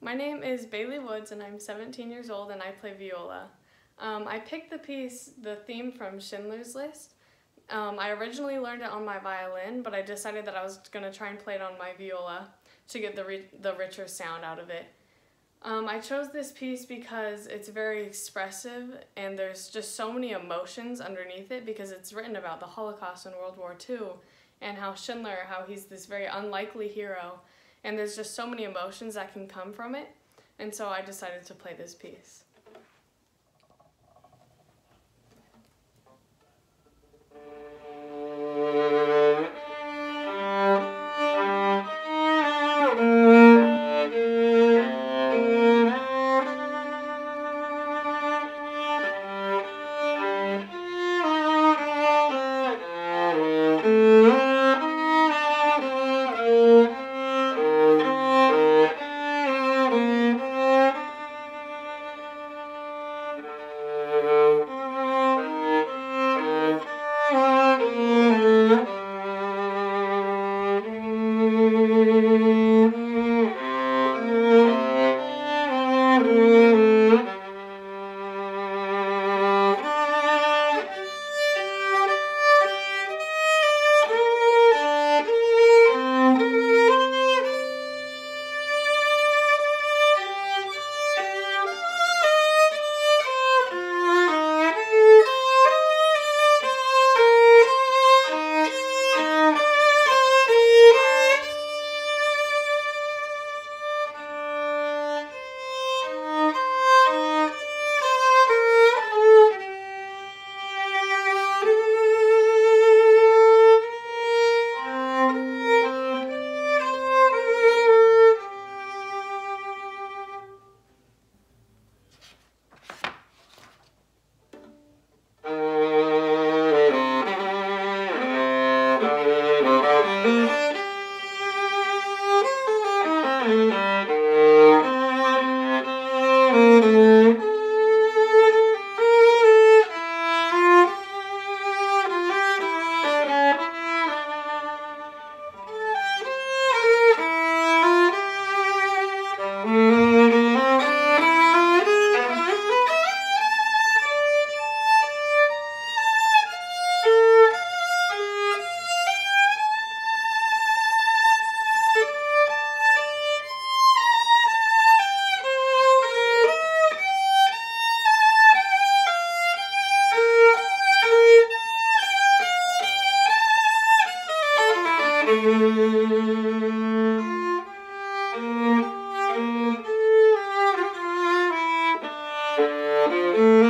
My name is Bailey Woods and I'm 17 years old and I play viola. Um, I picked the piece, the theme from Schindler's List. Um, I originally learned it on my violin, but I decided that I was going to try and play it on my viola to get the, the richer sound out of it. Um, I chose this piece because it's very expressive and there's just so many emotions underneath it because it's written about the Holocaust and World War II and how Schindler, how he's this very unlikely hero and there's just so many emotions that can come from it. And so I decided to play this piece. Mm-hmm. Música Thank you.